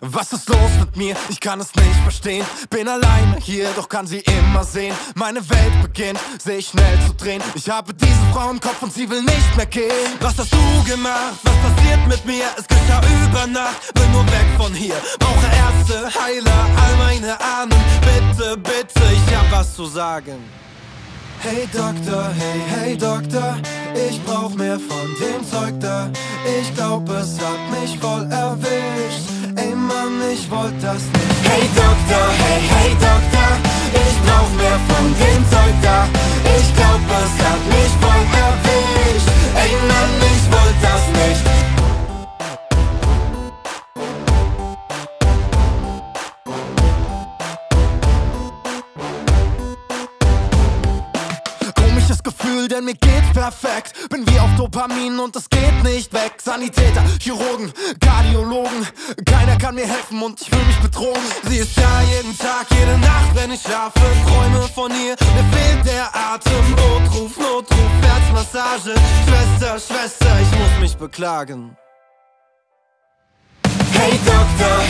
Was ist los mit mir? Ich kann es nicht verstehen. Bin alleine hier, doch kann sie immer sehen. Meine Welt beginnt, sich schnell zu drehen. Ich habe diese Frau im Kopf und sie will nicht mehr gehen. Was hast du gemacht? Was passiert mit mir? Es geschah über Nacht, will nur weg von hier. Brauche Ärzte, Heiler, all meine Ahnen. Bitte, bitte, ich hab was zu sagen. Hey Doktor, hey, hey Doktor, ich brauch mehr von dem Zeug da. Ich glaub, es hat mich voll Mann, ich wollt das nicht. Hey Doktor, hey, hey Gefühl, denn mir geht's perfekt. Bin wie auf Dopamin und es geht nicht weg. Sanitäter, Chirurgen, Kardiologen, keiner kann mir helfen und ich fühle mich betrogen. Sie ist da jeden Tag, jede Nacht, wenn ich schlafe. Träume von ihr, mir fehlt der Atem. Notruf, Notruf, Herzmassage. Schwester, Schwester, ich muss mich beklagen. Hey Doktor,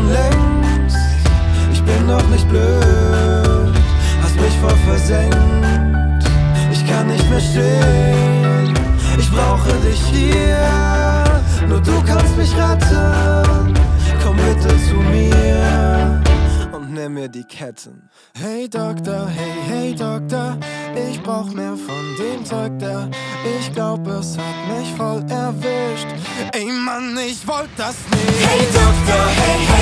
schon längst, ich bin doch nicht blöd. Hast mich voll versenkt, ich kann nicht mehr stehen. Ich brauche dich hier, nur du kannst mich retten. Komm bitte zu mir und nimm mir die Ketten. Hey Doktor, hey, hey Doktor, ich brauch mehr von dem Zeug da. Ich glaub, es hat mich voll erwischt. Ey Mann, ich wollt das nicht. Hey Doktor, hey, hey